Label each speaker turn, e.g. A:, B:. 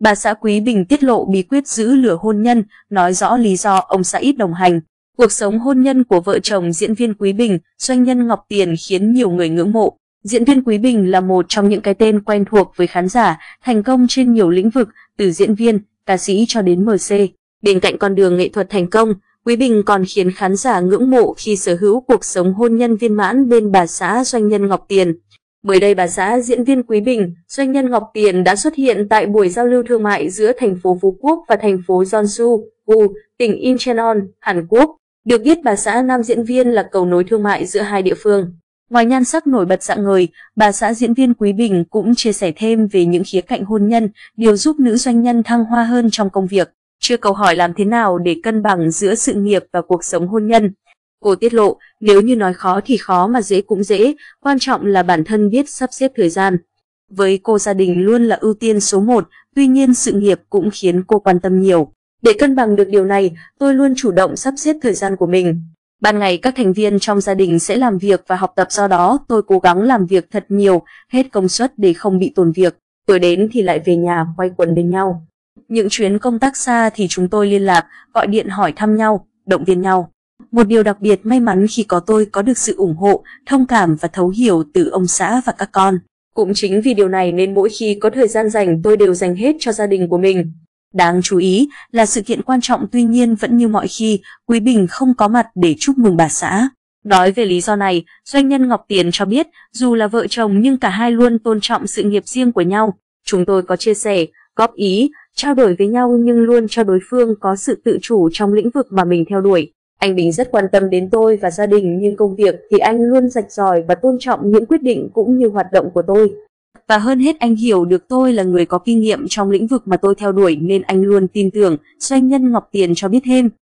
A: bà xã Quý Bình tiết lộ bí quyết giữ lửa hôn nhân, nói rõ lý do ông xã ít đồng hành. Cuộc sống hôn nhân của vợ chồng diễn viên Quý Bình, doanh nhân Ngọc Tiền khiến nhiều người ngưỡng mộ. Diễn viên Quý Bình là một trong những cái tên quen thuộc với khán giả, thành công trên nhiều lĩnh vực, từ diễn viên, ca sĩ cho đến MC. Bên cạnh con đường nghệ thuật thành công, Quý Bình còn khiến khán giả ngưỡng mộ khi sở hữu cuộc sống hôn nhân viên mãn bên bà xã doanh nhân Ngọc Tiền. Mới đây bà xã diễn viên Quý Bình, doanh nhân Ngọc Tiền đã xuất hiện tại buổi giao lưu thương mại giữa thành phố Phú Quốc và thành phố Jeonju, U, tỉnh Incheon, Hàn Quốc. Được biết bà xã nam diễn viên là cầu nối thương mại giữa hai địa phương. Ngoài nhan sắc nổi bật dạng người, bà xã diễn viên Quý Bình cũng chia sẻ thêm về những khía cạnh hôn nhân, điều giúp nữ doanh nhân thăng hoa hơn trong công việc. Chưa câu hỏi làm thế nào để cân bằng giữa sự nghiệp và cuộc sống hôn nhân. Cô tiết lộ, nếu như nói khó thì khó mà dễ cũng dễ, quan trọng là bản thân biết sắp xếp thời gian. Với cô gia đình luôn là ưu tiên số một, tuy nhiên sự nghiệp cũng khiến cô quan tâm nhiều. Để cân bằng được điều này, tôi luôn chủ động sắp xếp thời gian của mình. Ban ngày các thành viên trong gia đình sẽ làm việc và học tập do đó tôi cố gắng làm việc thật nhiều, hết công suất để không bị tồn việc. Tối đến thì lại về nhà quay quần bên nhau. Những chuyến công tác xa thì chúng tôi liên lạc, gọi điện hỏi thăm nhau, động viên nhau. Một điều đặc biệt may mắn khi có tôi có được sự ủng hộ, thông cảm và thấu hiểu từ ông xã và các con. Cũng chính vì điều này nên mỗi khi có thời gian rảnh tôi đều dành hết cho gia đình của mình. Đáng chú ý là sự kiện quan trọng tuy nhiên vẫn như mọi khi, Quý Bình không có mặt để chúc mừng bà xã. Nói về lý do này, doanh nhân Ngọc Tiền cho biết dù là vợ chồng nhưng cả hai luôn tôn trọng sự nghiệp riêng của nhau. Chúng tôi có chia sẻ, góp ý, trao đổi với nhau nhưng luôn cho đối phương có sự tự chủ trong lĩnh vực mà mình theo đuổi. Anh Bình rất quan tâm đến tôi và gia đình nhưng công việc thì anh luôn rạch ròi và tôn trọng những quyết định cũng như hoạt động của tôi. Và hơn hết anh hiểu được tôi là người có kinh nghiệm trong lĩnh vực mà tôi theo đuổi nên anh luôn tin tưởng, doanh nhân Ngọc Tiền cho biết thêm.